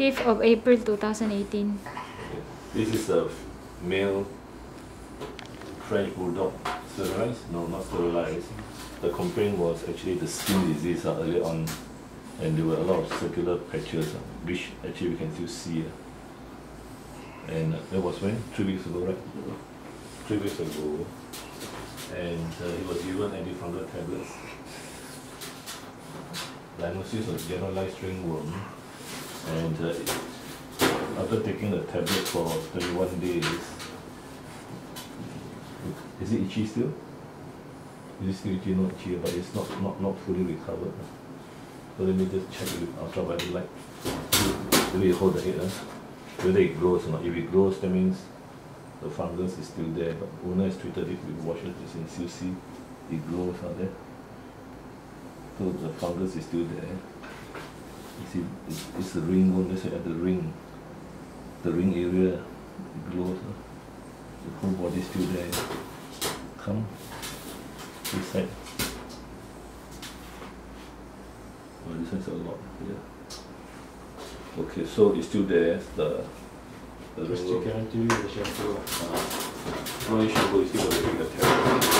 5th of April 2018. This is a male French bulldog sterilized? No, not sterilized. The complaint was actually the skin disease uh, early on, and there were a lot of circular patches, uh, which actually we can still see. Uh. And uh, that was when? Three weeks ago, right? Three weeks ago. And uh, he was given antifungal tablets. Diagnosis of generalized ringworm. Uh, after taking the tablet for 21 days, is it itchy still? Is it still itchy? Not itchy, but it's not, not, not fully recovered. So let me just check with ultraviolet light. Let me hold the head. Huh? Whether it grows or not. If it grows, that means the fungus is still there, but owner has treated it with washes and still see it grows out there. So the fungus is still there. You see, it's, it's the ring let's say at the ring, the ring area, it grows. Huh? The whole body is still there. Come, this side. Oh, this one's a lot, yeah. Okay, so it's still there, the, the ring to wound. guarantee you the shampoo. Uh, uh-huh. only shampoo is still got to take the tablet.